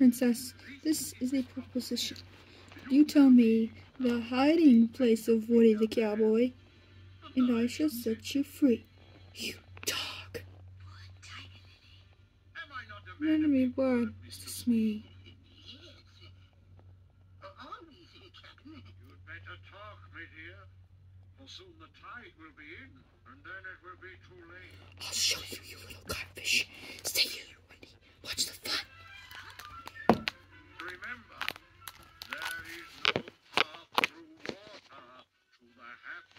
Princess, this is a proposition. You tell me the hiding place of Woody the Cowboy, and I shall set you free. You dog. Of me word, Mr. Smee. You'd better talk, my for soon the tide will be in, and then it will be too late. I'll show you, you little codfish.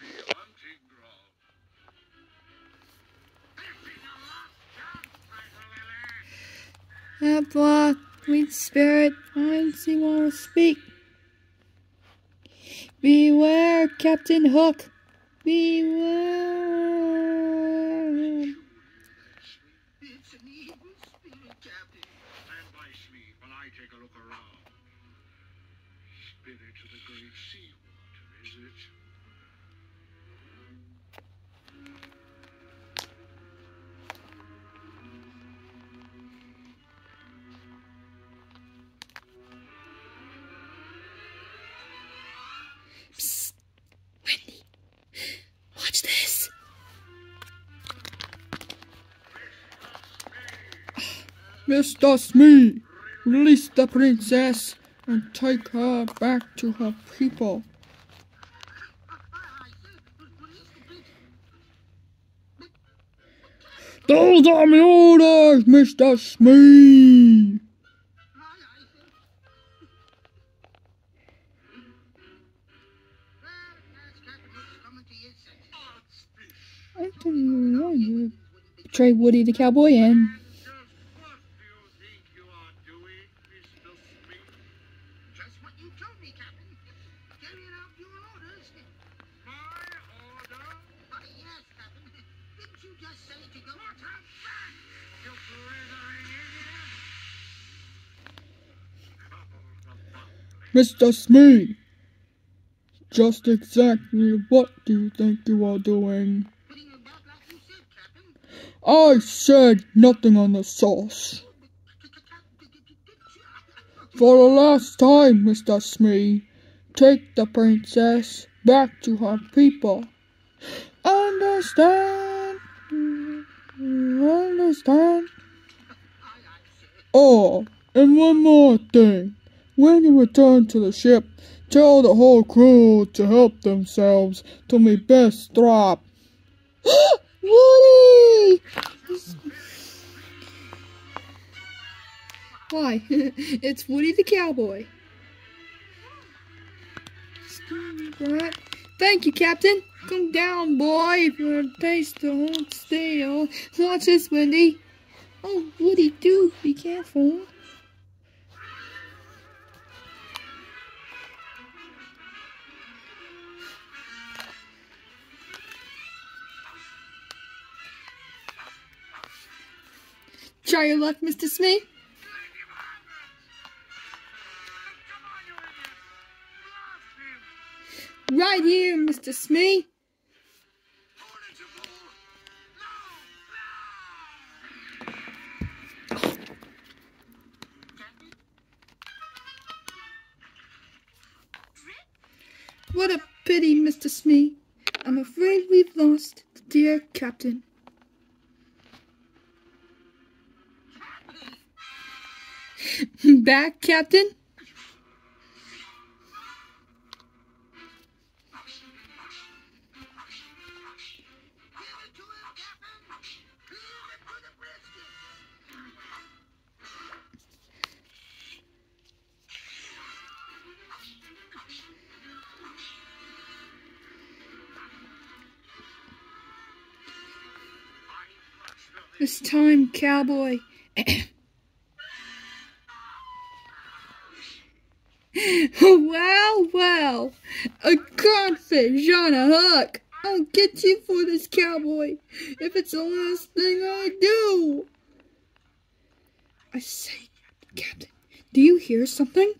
Lily. Abla, sweet spirit, fancy want to speak. Beware, Captain Hook. Beware. Spirit, Captain. Stand by, Smee, while I take a look around. Spirit of the great sea Mr. Smee, release the princess and take her back to her people. Those are my orders, Mr. Smee. I didn't know you betray Woody the cowboy and Just what do you think you are doing, Mr. Smee? Just what you told me, Captain. Carrying out your orders. My order? Why, yes, Captain. Didn't you just say to go? What a back, you blithering idiot! Couple the bumbling. Mr. Smee. Just exactly what do you think you are doing? Putting her like you said, Captain. I said nothing on the sauce. For the last time, Mr. Smee, take the princess back to her people. Understand? Understand? Oh, and one more thing. When you return to the ship, tell the whole crew to help themselves to my best drop. Woody! Why? it's Woody the Cowboy. Right. Thank you, Captain. Come down, boy, if you want to taste the whole stale. Watch this, Wendy. Oh, Woody, do be careful. Try your luck, Mr. Smee. Right here, Mr. Smee. What a pity, Mr. Smee. I'm afraid we've lost the dear captain. Back, Captain? This time, cowboy. well, well, a codfish on a hook. I'll get you for this cowboy if it's the last thing I do. I say, Captain, do you hear something?